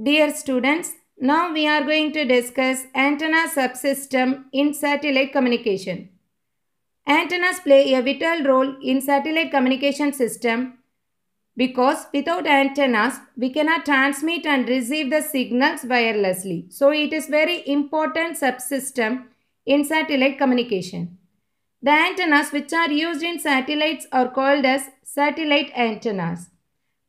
Dear students, now we are going to discuss antenna subsystem in satellite communication. Antennas play a vital role in satellite communication system because without antennas we cannot transmit and receive the signals wirelessly. So it is very important subsystem in satellite communication. The antennas which are used in satellites are called as satellite antennas.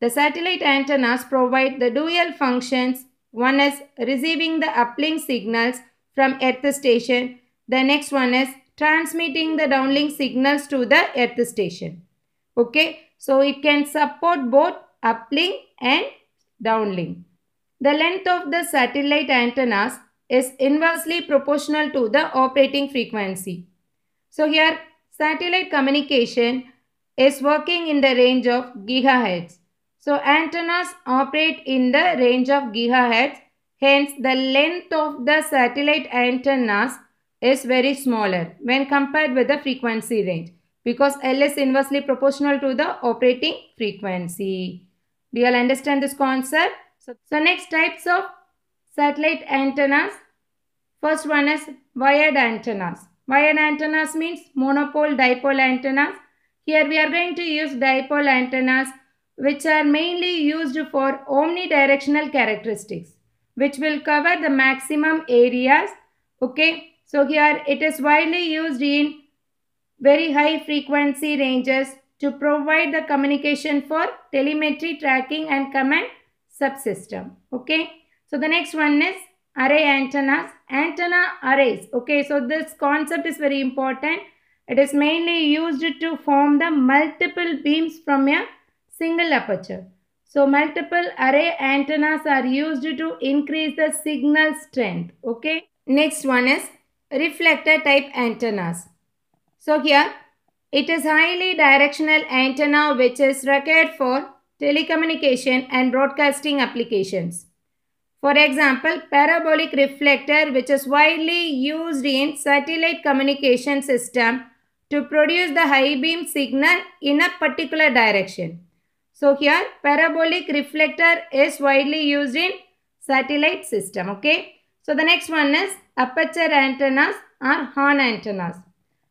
The satellite antennas provide the dual functions. One is receiving the uplink signals from earth station. The next one is transmitting the downlink signals to the earth station. Okay, so it can support both uplink and downlink. The length of the satellite antennas is inversely proportional to the operating frequency. So here satellite communication is working in the range of gigahertz. So antennas operate in the range of gigahertz. Hence the length of the satellite antennas is very smaller when compared with the frequency range because L is inversely proportional to the operating frequency. Do you all understand this concept? So, so next types of satellite antennas. First one is wired antennas. Wired antennas means monopole dipole antennas. Here we are going to use dipole antennas which are mainly used for omnidirectional characteristics which will cover the maximum areas. Okay. So here it is widely used in very high frequency ranges to provide the communication for telemetry tracking and command subsystem. Okay. So the next one is array antennas. Antenna arrays. Okay. So this concept is very important. It is mainly used to form the multiple beams from a single aperture. So multiple array antennas are used to increase the signal strength. Okay. Next one is reflector type antennas. So here it is highly directional antenna which is required for telecommunication and broadcasting applications. For example, parabolic reflector which is widely used in satellite communication system to produce the high beam signal in a particular direction. So here parabolic reflector is widely used in satellite system. Okay. So the next one is aperture antennas or horn antennas.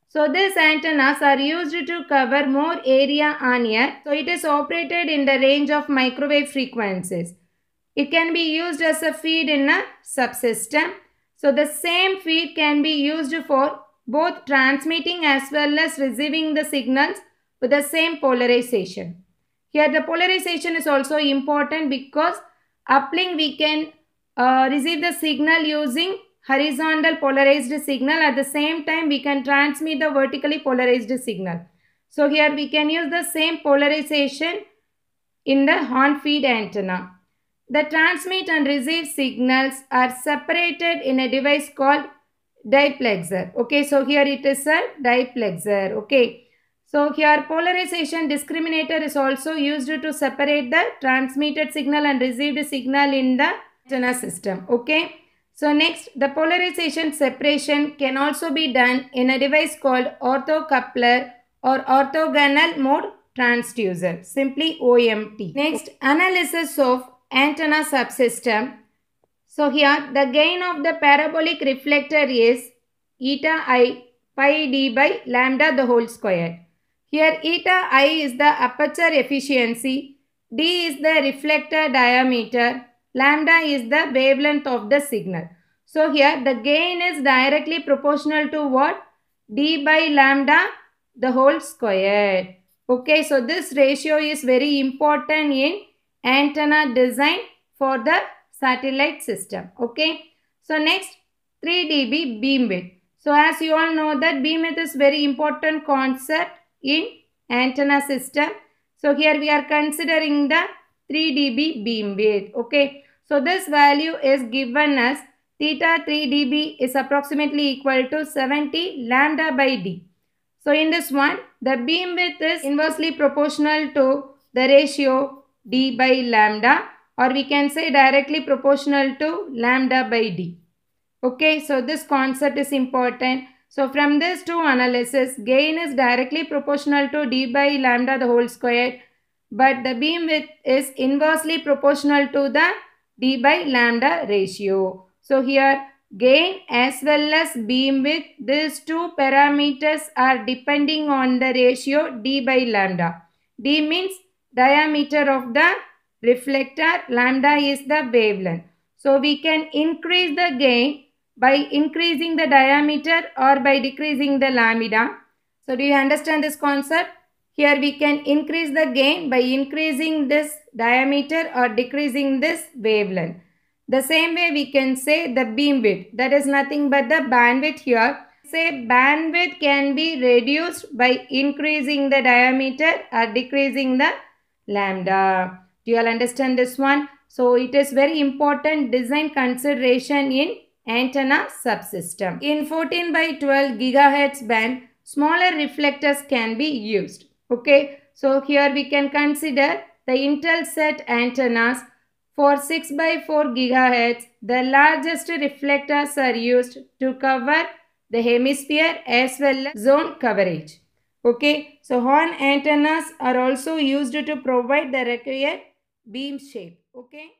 So these antennas are used to cover more area on earth. So it is operated in the range of microwave frequencies. It can be used as a feed in a subsystem. So the same feed can be used for both transmitting as well as receiving the signals with the same polarization. Here the polarization is also important because uplink we can uh, receive the signal using horizontal polarized signal. At the same time we can transmit the vertically polarized signal. So here we can use the same polarization in the horn feed antenna. The transmit and receive signals are separated in a device called diplexer. Okay, so here it is a diplexer. Okay. So here polarization discriminator is also used to separate the transmitted signal and received signal in the antenna system. Okay. So next the polarization separation can also be done in a device called orthocoupler or orthogonal mode transducer simply OMT. Next analysis of antenna subsystem. So here the gain of the parabolic reflector is eta i pi d by lambda the whole square. Here eta i is the aperture efficiency, d is the reflector diameter, lambda is the wavelength of the signal. So here the gain is directly proportional to what? d by lambda the whole square. Okay, so this ratio is very important in antenna design for the satellite system. Okay, so next 3 dB beam width. So as you all know that beam width is very important concept in antenna system. So here we are considering the 3 dB beam width. Okay. So this value is given as theta 3 dB is approximately equal to 70 lambda by d. So in this one the beam width is inversely proportional to the ratio d by lambda or we can say directly proportional to lambda by d. Okay. So this concept is important. So from this two analysis, gain is directly proportional to d by lambda the whole square, but the beam width is inversely proportional to the d by lambda ratio. So here gain as well as beam width these two parameters are depending on the ratio d by lambda. d means diameter of the reflector lambda is the wavelength. So we can increase the gain by increasing the diameter or by decreasing the lambda. So do you understand this concept? Here we can increase the gain by increasing this diameter or decreasing this wavelength. The same way we can say the beam width. That is nothing but the bandwidth here. Say bandwidth can be reduced by increasing the diameter or decreasing the lambda. Do you all understand this one? So it is very important design consideration in antenna subsystem. In 14 by 12 gigahertz band, smaller reflectors can be used. Okay, so here we can consider the Intelsat antennas for 6 by 4 gigahertz. The largest reflectors are used to cover the hemisphere as well as zone coverage. Okay, so horn antennas are also used to provide the required beam shape. Okay.